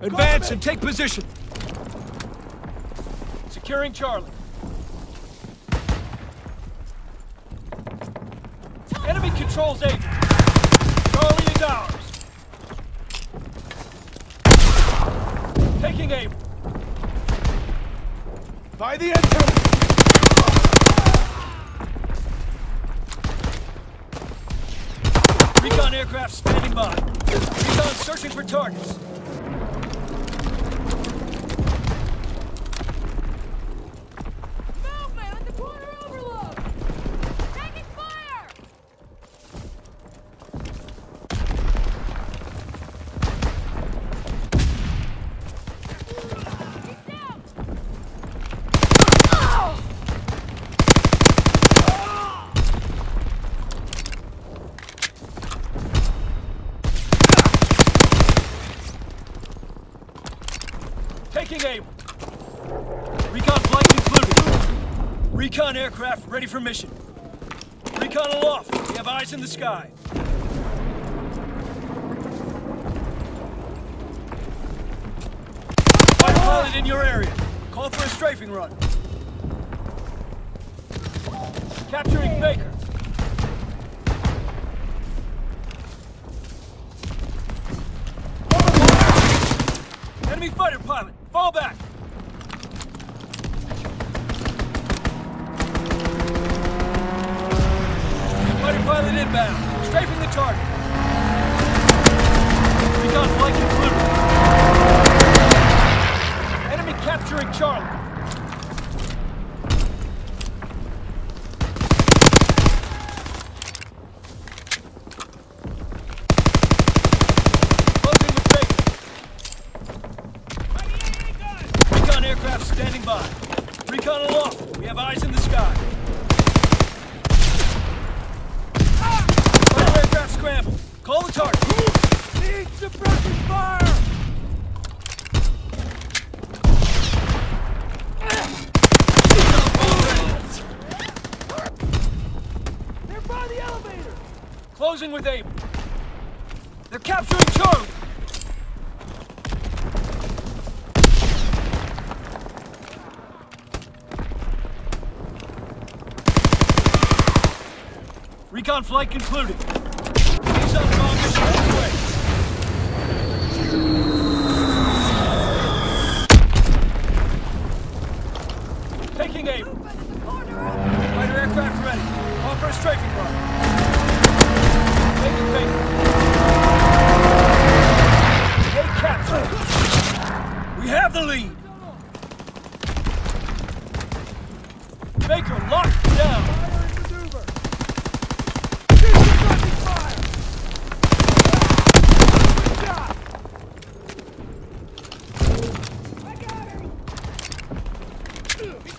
Advance and take position. Securing Charlie. Enemy controls A. Charlie is ours. Taking A. By the antenna! Recon aircraft standing by. Recon searching for targets. Movement at the corner overload! Taking fire! He's down! Taking aim. Recon flight concluded. Recon aircraft ready for mission. Recon aloft. We have eyes in the sky. Fighter pilot in your area. Call for a strafing run. Capturing Baker. Enemy fighter pilot, fall back! Fighter pilot inbound, strafing the target. Recon flight concluded. Enemy capturing Charlie. Closing with Baker. Recon aircraft standing by. Recon aloft. We have eyes in the sky. Ah! Fighter aircraft scramble. Call the target. Need suppressing fire! They're by the elevator! Closing with Able. They're capturing Charlie. Recon flight concluded. Taking Able. Fighter aircraft ready. For a strafing run. Taking Baker. Take capture. We have the lead. Baker locked down. maneuver! Keep suppressing fire! Good job! I got him! He's moving!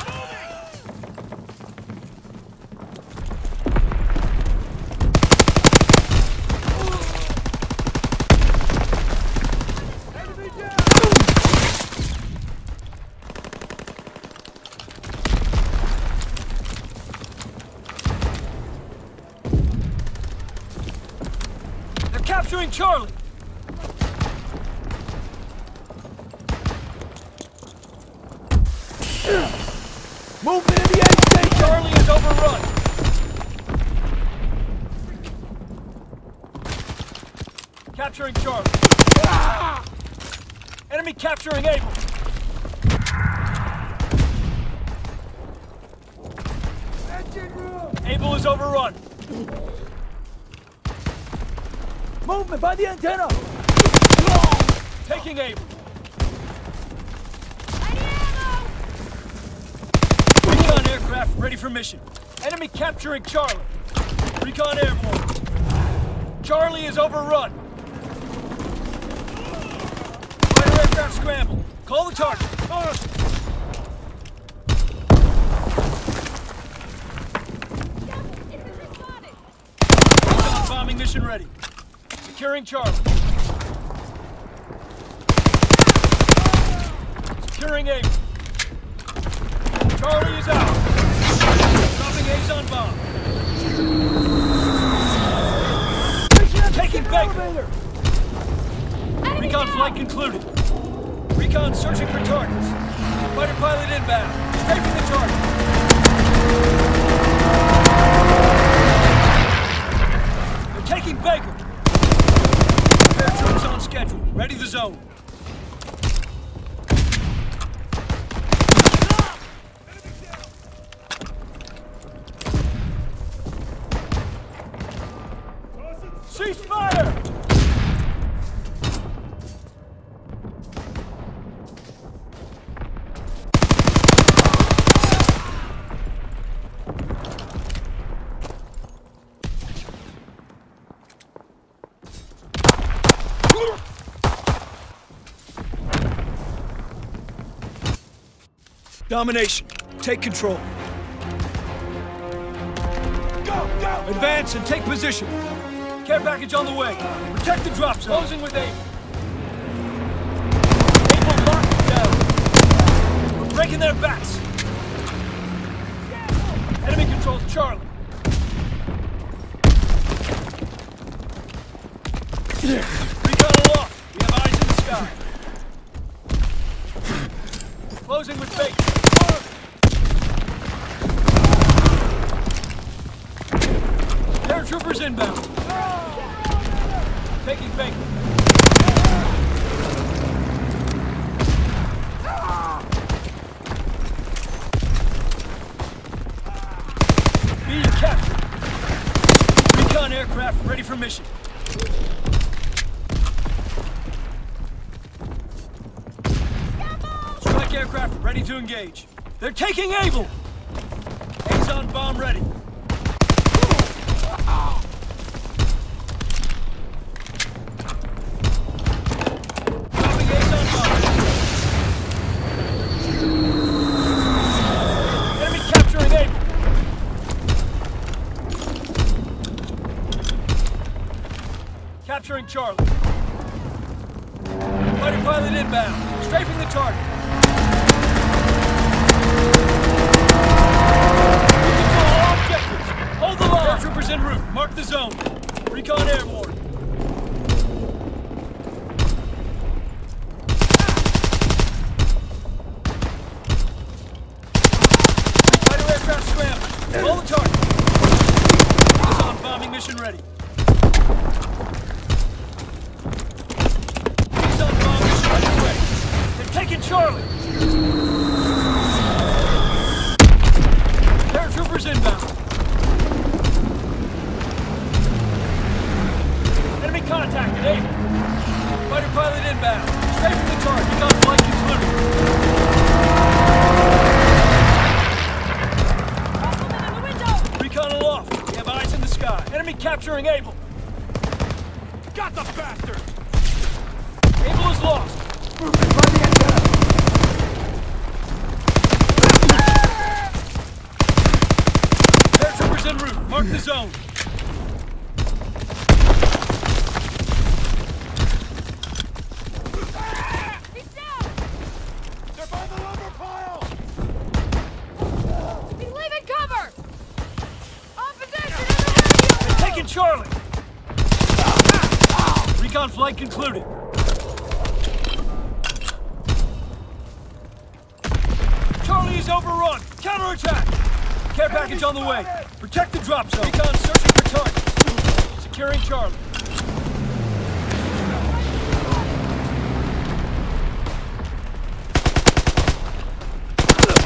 Enemy down! They're capturing Charlie. Movement in the A station! Charlie is overrun. Capturing Charlie. Ah! Enemy capturing room! Able is overrun. Movement by the antenna! Taking ammo! Recon aircraft ready for mission. Enemy capturing Charlie. Recon airborne. Charlie is overrun. Fighter aircraft scramble. Call the target. Bombing mission ready. Securing Charlie. Securing A. Charlie is out. Dropping A's on bomb. Taking Baker. Recon flight concluded. Recon searching for targets. Fighter pilot inbound. Strafing the target. They're taking Baker. Paratroops on schedule. The. Cease fire! Domination. Take control. Go, go! Advance and take position. Care package on the way. Protect the drop zone. Closing with aim. Able locked down. We're breaking their backs. Enemy controls Charlie. Recon aloft. We have eyes in the sky. Closing with bait. Paratroopers inbound. Taking. Recon aircraft ready for mission. Strike aircraft ready to engage. They're taking Able! Azon bomb ready. Capturing Charlie. Fighter pilot inbound. Strafing the target. We control all objectives. Hold the line. Paratroopers en route. Mark the zone. Recon airborne. Charlie. Paratroopers inbound. Enemy contacted, Able. Fighter pilot inbound. Strafing the target. Recon flight concluded. Eyes in the sky. Enemy capturing Able. Got the bastard! Able is lost. Movement by the antenna! Paratroopers en route. Mark the zone. He's down! They're by the lumber pile! He's leaving cover! Opposition in the radio! Taking Charlie. Recon flight concluded. Charlie is overrun. Counterattack. Care package on the way. Protect the drop zone. Recon searching for targets. Securing Charlie.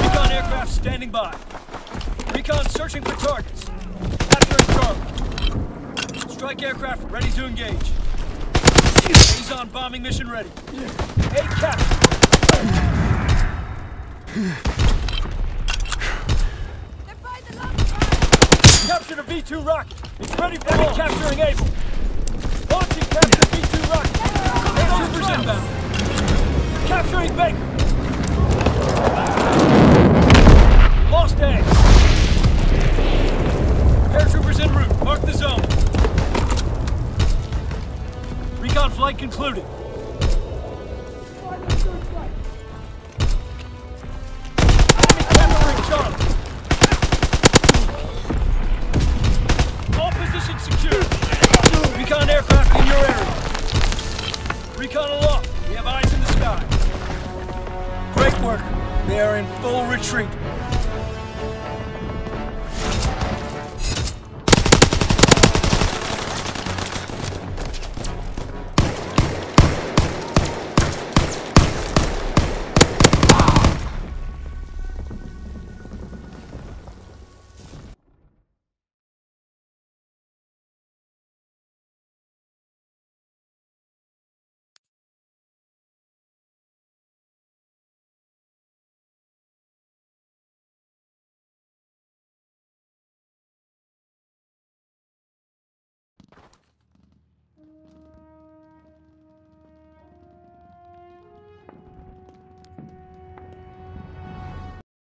Recon aircraft standing by. Recon searching for targets. Capturing Charlie. Strike aircraft ready to engage. Azon bombing mission ready. A capture. They're by the lumber pile! Captured a V-2 rocket. It's ready for launch. Capturing Able. Launching captured V-2 rocket. In full retreat.